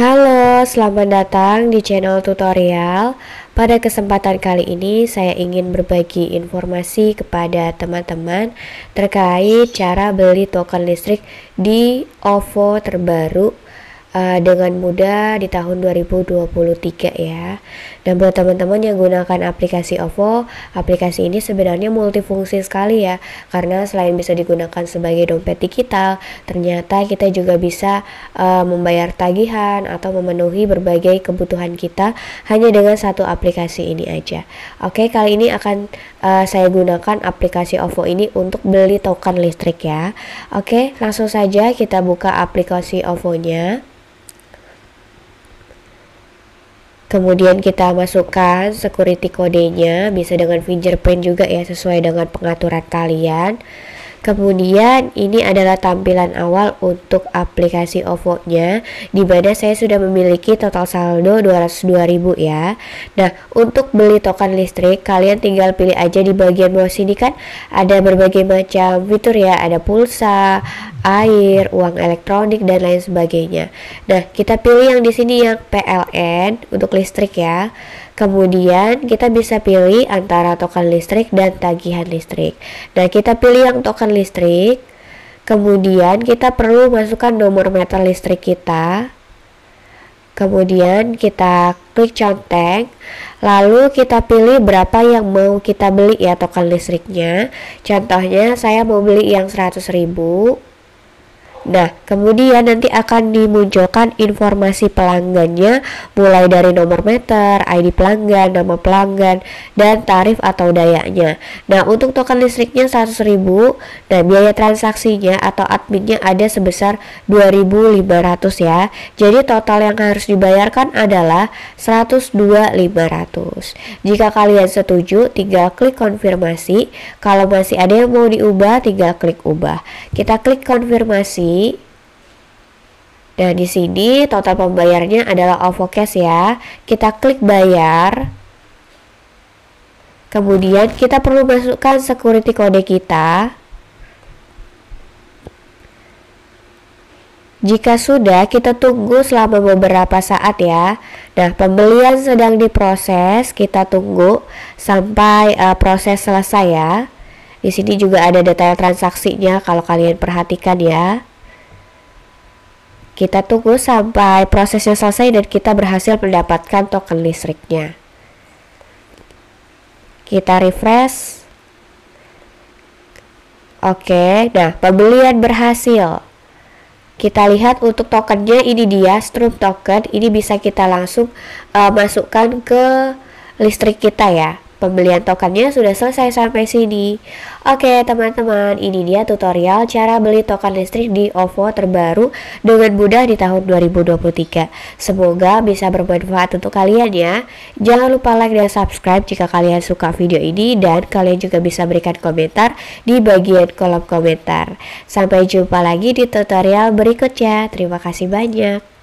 Halo, selamat datang di channel tutorial. Pada kesempatan kali ini saya ingin berbagi informasi kepada teman-teman terkait cara beli token listrik di OVO terbaru uh, dengan mudah di tahun 2023 ya. Dan buat teman-teman yang gunakan aplikasi OVO, aplikasi ini sebenarnya multifungsi sekali ya. Karena selain bisa digunakan sebagai dompet digital, ternyata kita juga bisa uh, membayar tagihan atau memenuhi berbagai kebutuhan kita hanya dengan satu aplikasi ini aja. Oke, kali ini akan uh, saya gunakan aplikasi OVO ini untuk beli token listrik ya. Oke, langsung saja kita buka aplikasi OVO-nya. Kemudian kita masukkan security kodenya, bisa dengan fingerprint juga ya sesuai dengan pengaturan kalian. Kemudian ini adalah tampilan awal untuk aplikasi OVO-nya di mana saya sudah memiliki total saldo 202.000 ya. Nah, untuk beli token listrik kalian tinggal pilih aja di bagian bawah sini kan ada berbagai macam fitur ya, ada pulsa, air, uang elektronik dan lain sebagainya. Nah, kita pilih yang di sini yang PLN untuk listrik ya. Kemudian kita bisa pilih antara token listrik dan tagihan listrik. Nah, kita pilih yang token listrik. Kemudian kita perlu masukkan nomor meter listrik kita. Kemudian kita klik conteng. Lalu kita pilih berapa yang mau kita beli ya token listriknya. Contohnya saya mau beli yang 100.000 Nah, kemudian nanti akan dimunculkan informasi pelanggannya mulai dari nomor meter, ID pelanggan, nama pelanggan, dan tarif atau dayanya. Nah, untuk token listriknya 100.000 dan biaya transaksinya atau adminnya ada sebesar 2.500 ya. Jadi total yang harus dibayarkan adalah 102.500. Jika kalian setuju, tinggal klik konfirmasi. Kalau masih ada yang mau diubah, tinggal klik ubah. Kita klik konfirmasi Nah, di sini total pembayarnya adalah OVO Cash ya. Kita klik bayar. Kemudian kita perlu masukkan security kode kita. Jika sudah, kita tunggu selama beberapa saat ya. Nah, pembelian sedang diproses, kita tunggu sampai uh, proses selesai ya. Di sini juga ada detail transaksinya kalau kalian perhatikan ya. Kita tunggu sampai prosesnya selesai dan kita berhasil mendapatkan token listriknya. Kita refresh. Oke, nah pembelian berhasil. Kita lihat untuk tokennya ini dia Strum token. Ini bisa kita langsung uh, masukkan ke listrik kita ya pembelian tokennya sudah selesai sampai sini. Oke teman-teman, ini dia tutorial cara beli token listrik di OVO terbaru dengan mudah di tahun 2023. Semoga bisa bermanfaat untuk kalian ya. Jangan lupa like dan subscribe jika kalian suka video ini dan kalian juga bisa berikan komentar di bagian kolom komentar. Sampai jumpa lagi di tutorial berikutnya. Terima kasih banyak.